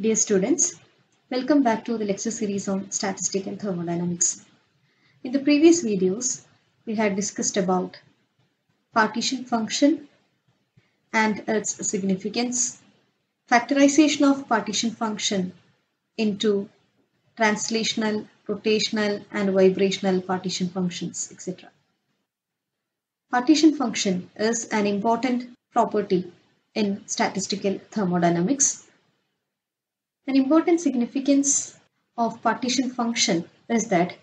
Dear students, welcome back to the lecture series on statistical thermodynamics. In the previous videos, we had discussed about partition function and its significance, factorization of partition function into translational, rotational and vibrational partition functions, etc. Partition function is an important property in statistical thermodynamics. An important significance of partition function is that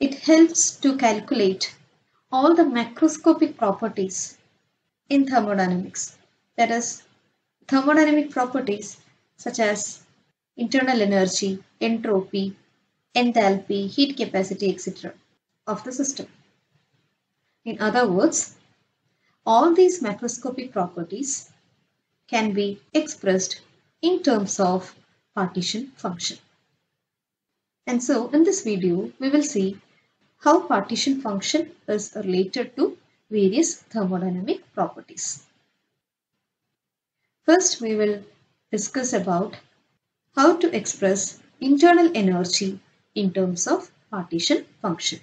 it helps to calculate all the macroscopic properties in thermodynamics. That is, thermodynamic properties such as internal energy, entropy, enthalpy, heat capacity, etc. of the system. In other words, all these macroscopic properties can be expressed in terms of partition function. And so in this video, we will see how partition function is related to various thermodynamic properties. First, we will discuss about how to express internal energy in terms of partition function.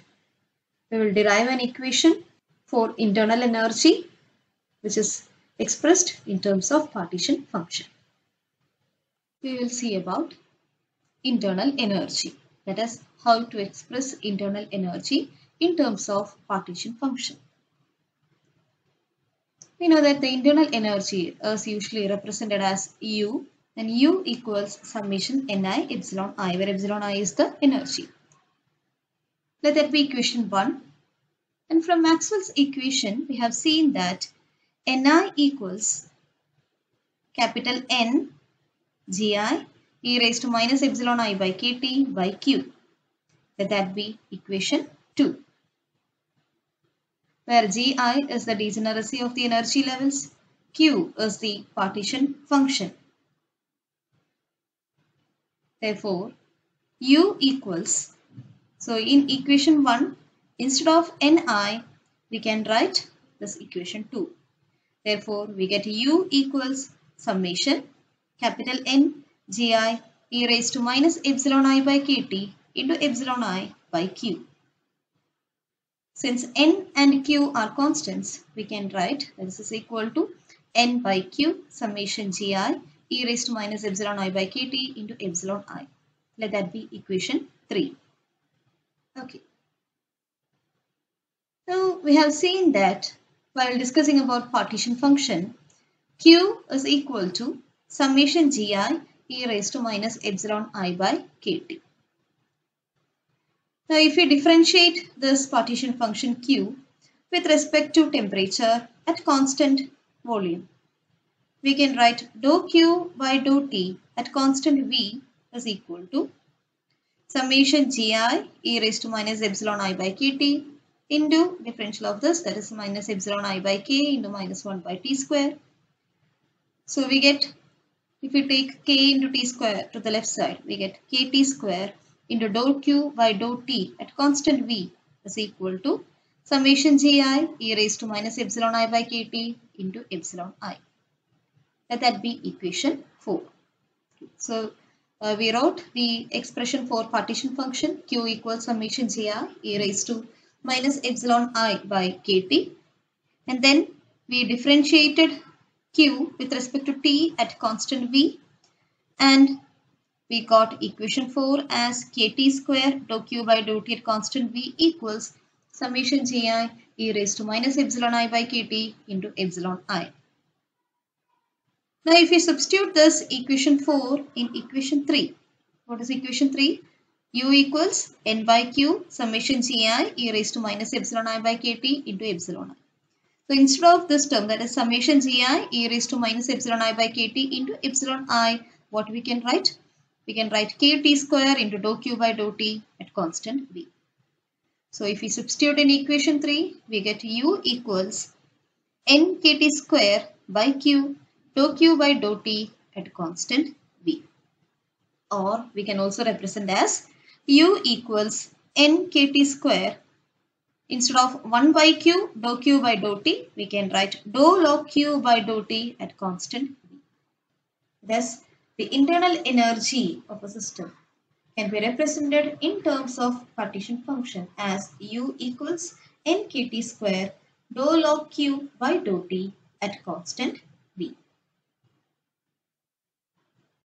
We will derive an equation for internal energy which is expressed in terms of partition function. We will see about internal energy that is how to express internal energy in terms of partition function. We know that the internal energy is usually represented as U and U equals summation Ni epsilon i where epsilon i is the energy. Let that be equation 1 and from Maxwell's equation we have seen that Ni equals capital N Gi e raised to minus epsilon i by kt by q. Let that be equation 2 where Gi is the degeneracy of the energy levels, Q is the partition function. Therefore, U equals, so in equation 1, instead of Ni, we can write this equation 2. Therefore, we get U equals summation capital N Gi e raised to minus epsilon i by kt into epsilon i by q. Since n and q are constants, we can write this is equal to n by q summation gi e raised to minus epsilon i by kt into epsilon i. Let that be equation 3. Okay. So we have seen that while discussing about partition function, q is equal to summation gi e raised to minus epsilon i by kt. Now if we differentiate this partition function q with respect to temperature at constant volume, we can write dou q by dou t at constant v is equal to summation gi e raised to minus epsilon i by kt into differential of this that is minus epsilon i by k into minus 1 by t square. So we get if we take k into t square to the left side we get kt square into dou q by dou t at constant v is equal to summation gi e raised to minus epsilon i by kt into epsilon i. Let that be equation 4. So uh, we wrote the expression for partition function q equals summation gi e raised to minus epsilon i by kt and then we differentiated q with respect to t at constant v and we got equation 4 as kt square dou q by dou t at constant v equals summation gi e raised to minus epsilon i by kt into epsilon i. Now if we substitute this equation 4 in equation 3, what is equation 3? u equals n by q summation gi e raised to minus epsilon i by kt into epsilon i. So instead of this term that is summation gi e raised to minus epsilon i by kt into epsilon i, what we can write? We can write kt square into dou q by dou t at constant v. So if we substitute in equation 3, we get u equals n kt square by q dou q by dou t at constant v. Or we can also represent as u equals n kt square Instead of 1 by q, dou q by dou t, we can write dou log q by dou t at constant v. Thus, The internal energy of a system can be represented in terms of partition function as U equals nkt square dou log Q by dou T at constant